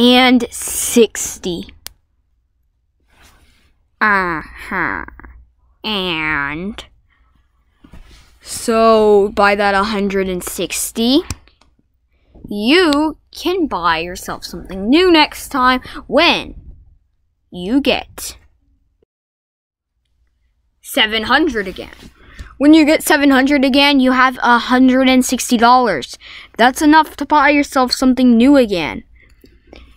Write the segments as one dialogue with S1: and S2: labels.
S1: and sixty. Uh huh. And so by that 160, you can buy yourself something new next time when you get 700 again. When you get 700 again, you have $160. That's enough to buy yourself something new again.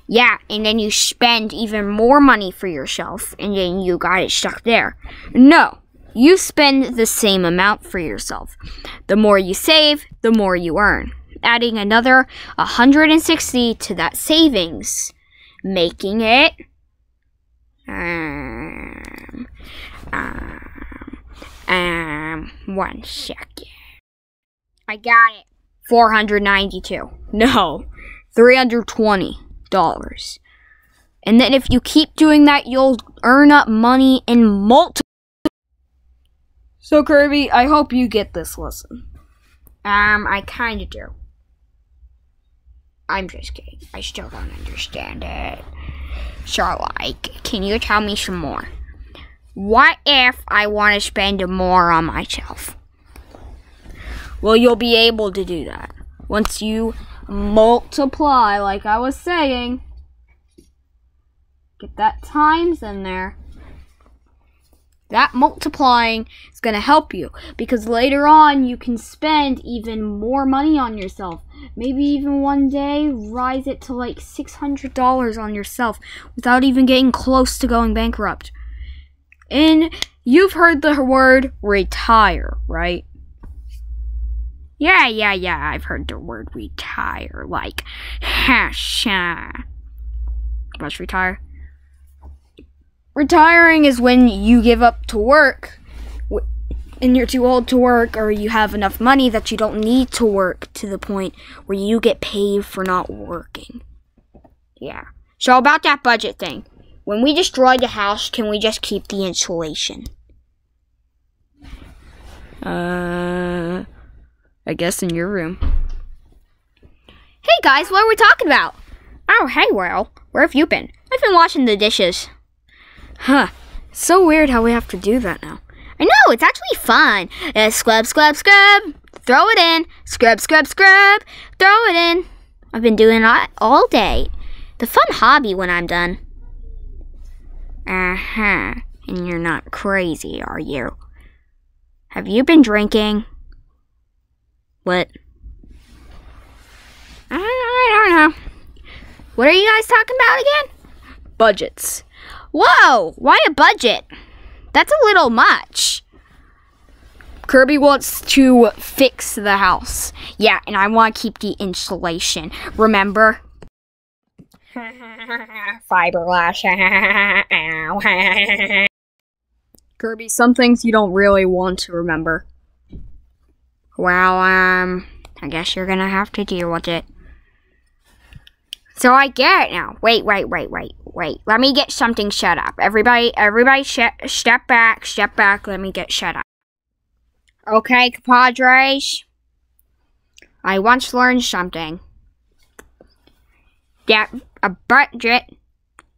S1: Yeah, and then you spend even more money for yourself, and then you got it stuck there. No, you spend the same amount for yourself. The more you save, the more you earn. Adding another 160 to that savings, making it um, um, um, one second. I got it. 492. No, 320 dollars. And then if you keep doing that, you'll earn up money in multiple. So Kirby, I hope you get this lesson. Um, I kind of do. I'm just kidding. I still don't understand it. So, like, can you tell me some more? What if I want to spend more on myself? Well, you'll be able to do that once you multiply, like I was saying. Get that times in there. That multiplying is going to help you because later on you can spend even more money on yourself. Maybe even one day rise it to like $600 on yourself without even getting close to going bankrupt. And you've heard the word retire, right? Yeah, yeah, yeah, I've heard the word retire. Like, hasha. What's retire? Retiring is when you give up to work and you're too old to work or you have enough money that you don't need to work to the point where you get paid for not working. Yeah. So about that budget thing. When we destroy the house, can we just keep the insulation? Uh I guess in your room. Hey guys, what are we talking about? Oh, hey, well, where have you been? I've been washing the dishes. Huh. So weird how we have to do that now. I know, it's actually fun. Uh, scrub, scrub, scrub. Throw it in. Scrub, scrub, scrub. Throw it in. I've been doing it all day. The fun hobby when I'm done. Uh huh. And you're not crazy, are you? Have you been drinking? What? I don't, I don't know. What are you guys talking about again? Budgets. Whoa, why a budget? That's a little much. Kirby wants to fix the house. Yeah, and I want to keep the insulation. Remember? Fiberglass. Kirby, some things you don't really want to remember. Well, um, I guess you're gonna have to deal with it. So I get it now. Wait, wait, wait, wait, wait. Let me get something shut up. Everybody, everybody, step back, step back. Let me get shut up. Okay, compadres. I once learned something. That a budget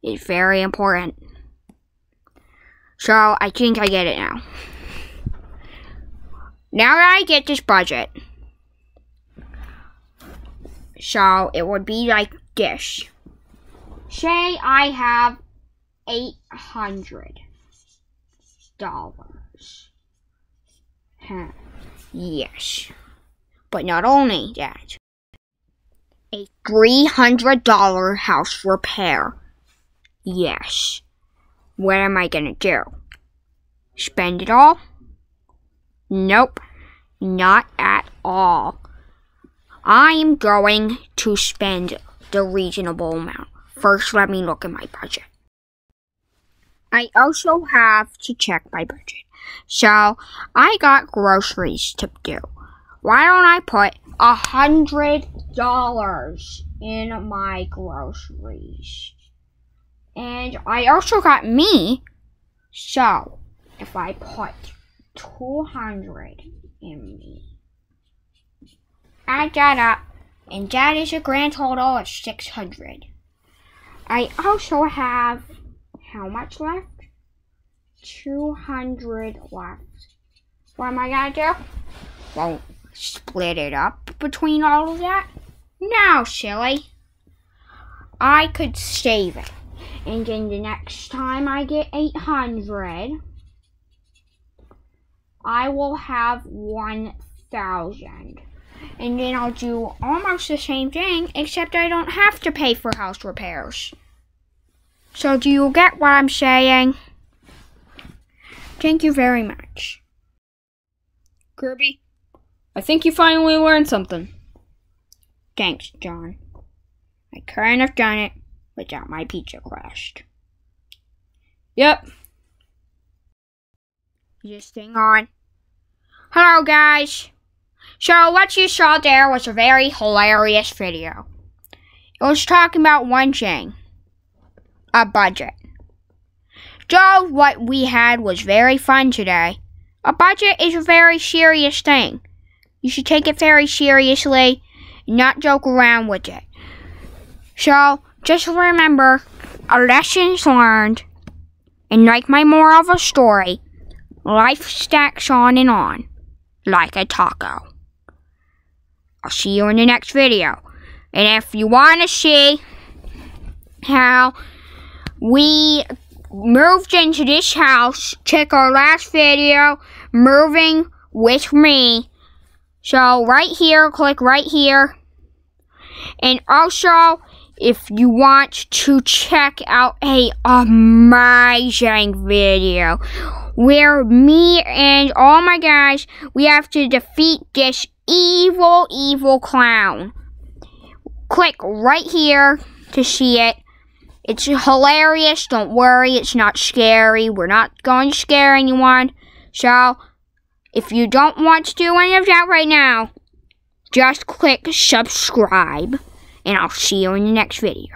S1: is very important. So I think I get it now. Now that I get this budget, so it would be like this. Say I have eight hundred dollars. Huh. Yes. But not only that, a three hundred dollar house repair. Yes. What am I gonna do? Spend it all? Nope, not at all. I am going to spend the reasonable amount. First, let me look at my budget. I also have to check my budget. So, I got groceries to do. Why don't I put a hundred dollars in my groceries? And I also got me. So, if I put 200 in me. Add that up, and that is a grand total of 600. I also have how much left? 200 left. What am I gonna do? Won't split it up between all of that? No, silly. I could save it. And then the next time I get 800, I will have 1,000. And then I'll do almost the same thing, except I don't have to pay for house repairs. So do you get what I'm saying? Thank you very much.
S2: Kirby, I think you finally learned something.
S1: Thanks, John. I couldn't have done it without my pizza crust.
S2: Yep.
S1: Just hang on. Hello, guys. So, what you saw there was a very hilarious video. It was talking about one thing a budget. So, what we had was very fun today. A budget is a very serious thing. You should take it very seriously, not joke around with it. So, just remember a lessons learned, and like my moral of a story, life stacks on and on like a taco. I'll see you in the next video. And if you want to see how we moved into this house, check our last video, moving with me. So right here, click right here. And also, if you want to check out a amazing video where me and all my guys, we have to defeat this evil, evil clown. Click right here to see it. It's hilarious. Don't worry, it's not scary. We're not going to scare anyone. So, if you don't want to do any of that right now, just click subscribe. And I'll see you in the next video.